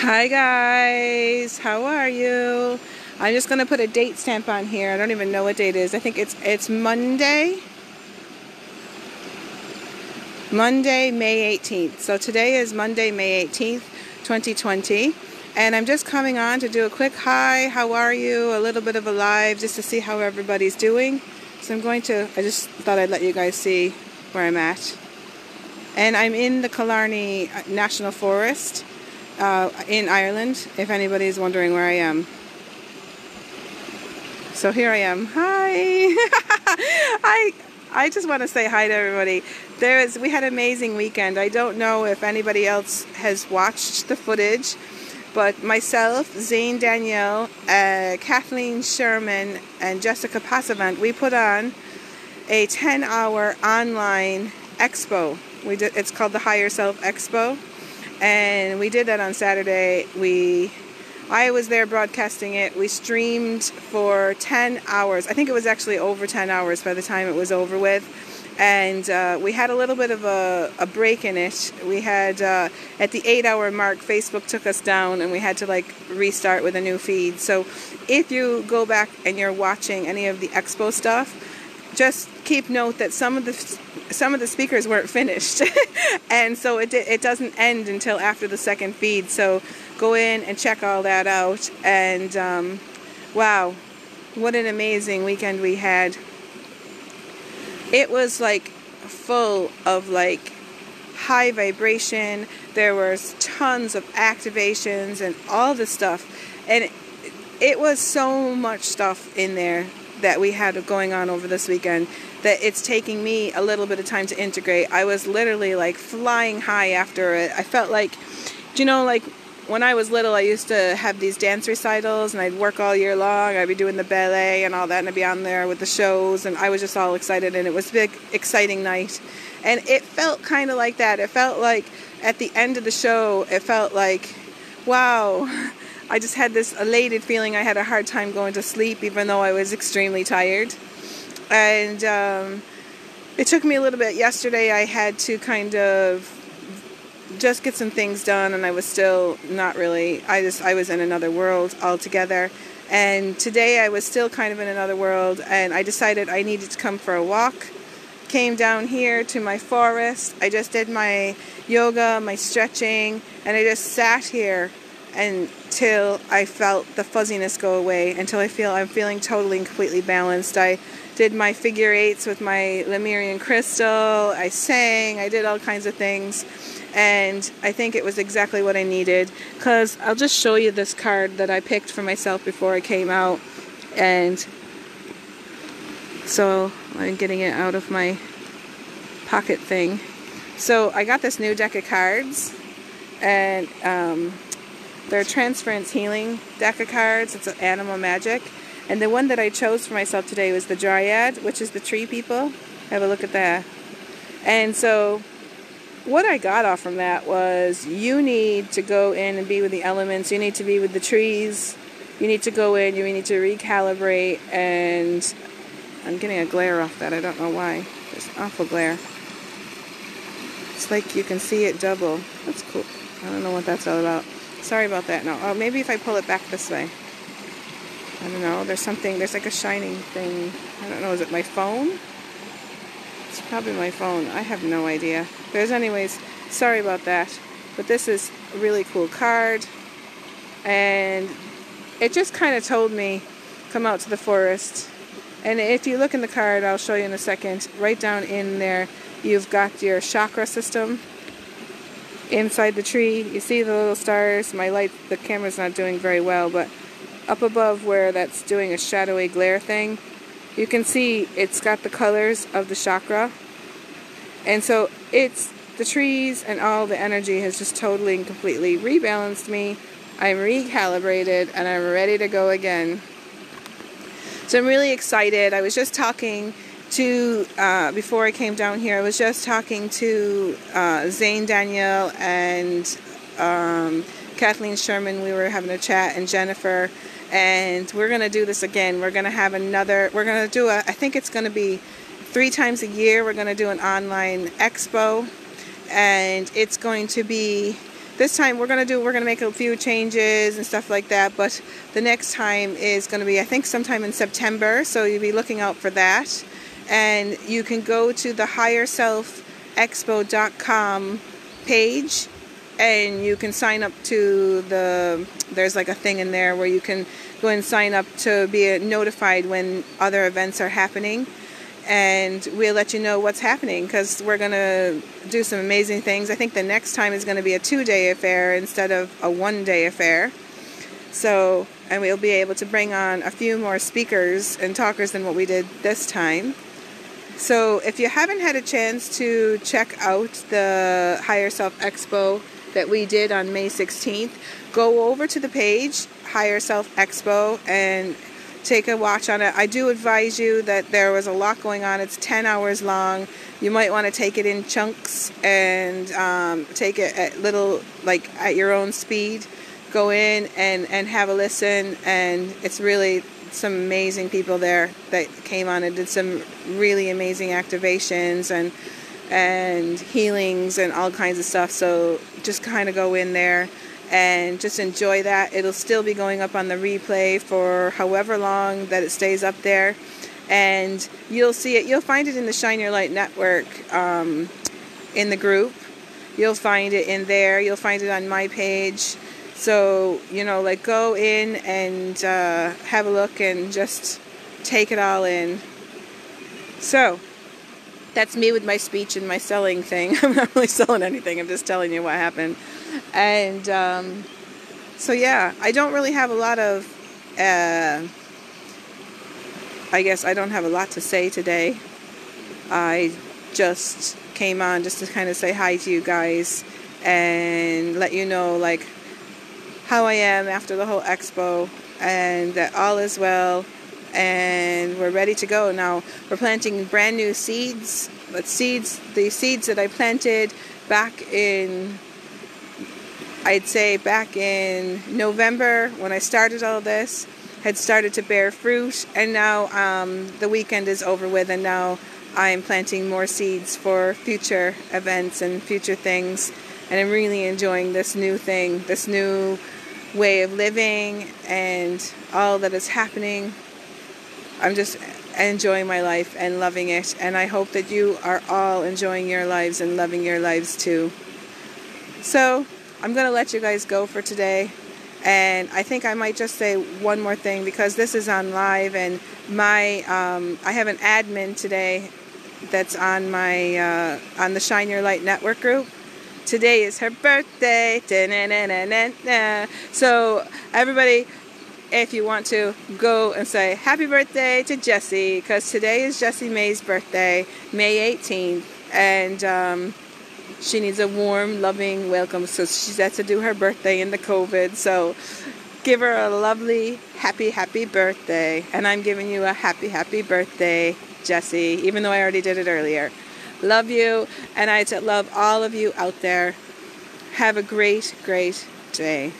Hi guys, how are you? I'm just gonna put a date stamp on here. I don't even know what date it is. I think it's it's Monday. Monday, May 18th. So today is Monday, May 18th, 2020. And I'm just coming on to do a quick hi, how are you? A little bit of a live just to see how everybody's doing. So I'm going to, I just thought I'd let you guys see where I'm at. And I'm in the Killarney uh, National Forest uh, in Ireland, if anybody's wondering where I am. So here I am. Hi. I I just want to say hi to everybody. There is we had an amazing weekend. I don't know if anybody else has watched the footage, but myself, Zane Danielle, uh, Kathleen Sherman, and Jessica Passavant, we put on a 10-hour online expo. We did. It's called the Higher Self Expo and we did that on Saturday. We I was there broadcasting it. We streamed for 10 hours. I think it was actually over 10 hours by the time it was over with. And uh, we had a little bit of a, a break in it. We had, uh, at the eight hour mark, Facebook took us down and we had to like restart with a new feed. So if you go back and you're watching any of the expo stuff, just keep note that some of the some of the speakers weren't finished, and so it it doesn't end until after the second feed. So go in and check all that out. And um, wow, what an amazing weekend we had! It was like full of like high vibration. There was tons of activations and all the stuff, and it, it was so much stuff in there that we had going on over this weekend that it's taking me a little bit of time to integrate. I was literally like flying high after it. I felt like, do you know, like when I was little, I used to have these dance recitals and I'd work all year long. I'd be doing the ballet and all that, and I'd be on there with the shows, and I was just all excited, and it was a big, exciting night. And it felt kind of like that. It felt like at the end of the show, it felt like, wow, I just had this elated feeling. I had a hard time going to sleep, even though I was extremely tired. And um, it took me a little bit. Yesterday, I had to kind of just get some things done, and I was still not really. I just I was in another world altogether. And today, I was still kind of in another world, and I decided I needed to come for a walk. Came down here to my forest. I just did my yoga, my stretching, and I just sat here until I felt the fuzziness go away, until I feel I'm feeling totally and completely balanced. I did my figure eights with my Lemurian crystal, I sang, I did all kinds of things, and I think it was exactly what I needed. Because I'll just show you this card that I picked for myself before I came out, and so I'm getting it out of my pocket thing. So I got this new deck of cards, and um, they're Transference Healing deck of cards. It's Animal Magic. And the one that I chose for myself today was the Dryad, which is the tree people. Have a look at that. And so what I got off from that was you need to go in and be with the elements. You need to be with the trees. You need to go in. You need to recalibrate. And I'm getting a glare off that. I don't know why. There's awful glare. It's like you can see it double. That's cool. I don't know what that's all about. Sorry about that. No. Oh, maybe if I pull it back this way. I don't know. There's something. There's like a shining thing. I don't know. Is it my phone? It's probably my phone. I have no idea. There's anyways. Sorry about that. But this is a really cool card. And it just kind of told me, come out to the forest. And if you look in the card, I'll show you in a second. Right down in there, you've got your chakra system inside the tree. You see the little stars. My light, the camera's not doing very well, but up above where that's doing a shadowy glare thing, you can see it's got the colors of the chakra. And so it's the trees and all the energy has just totally and completely rebalanced me. I'm recalibrated and I'm ready to go again. So I'm really excited. I was just talking to uh, before I came down here. I was just talking to uh, Zane Danielle and um, Kathleen Sherman. We were having a chat, and Jennifer, and we're gonna do this again. We're gonna have another. We're gonna do a. I think it's gonna be three times a year. We're gonna do an online expo, and it's going to be this time we're gonna do we're gonna make a few changes and stuff like that but the next time is gonna be I think sometime in September so you'll be looking out for that and you can go to the higherselfexpo.com page and you can sign up to the there's like a thing in there where you can go and sign up to be notified when other events are happening and we'll let you know what's happening because we're going to do some amazing things. I think the next time is going to be a two day affair instead of a one day affair. So, and we'll be able to bring on a few more speakers and talkers than what we did this time. So, if you haven't had a chance to check out the Higher Self Expo that we did on May 16th, go over to the page, Higher Self Expo, and take a watch on it. I do advise you that there was a lot going on. It's 10 hours long. You might want to take it in chunks and um, take it at little, like at your own speed. Go in and, and have a listen. And it's really some amazing people there that came on and did some really amazing activations and and healings and all kinds of stuff. So just kind of go in there and just enjoy that. It'll still be going up on the replay for however long that it stays up there. And you'll see it, you'll find it in the Shine Your Light Network um, in the group. You'll find it in there, you'll find it on my page. So, you know, like go in and uh, have a look and just take it all in. So, that's me with my speech and my selling thing. I'm not really selling anything, I'm just telling you what happened. And um, so, yeah, I don't really have a lot of, uh, I guess I don't have a lot to say today. I just came on just to kind of say hi to you guys and let you know, like, how I am after the whole expo and that all is well and we're ready to go. Now we're planting brand new seeds but seeds the seeds that I planted back in I'd say back in November when I started all this had started to bear fruit and now um, the weekend is over with and now I'm planting more seeds for future events and future things and I'm really enjoying this new thing this new way of living and all that is happening I'm just enjoying my life and loving it and I hope that you are all enjoying your lives and loving your lives too so I'm going to let you guys go for today. And I think I might just say one more thing because this is on live and my um, I have an admin today that's on my uh, on the Shine Your Light Network group. Today is her birthday. So everybody, if you want to, go and say happy birthday to Jessie because today is Jessie May's birthday, May 18th, and. Um, she needs a warm, loving welcome. So she's had to do her birthday in the COVID. So give her a lovely, happy, happy birthday. And I'm giving you a happy, happy birthday, Jessie, even though I already did it earlier. Love you, and I love all of you out there. Have a great, great day.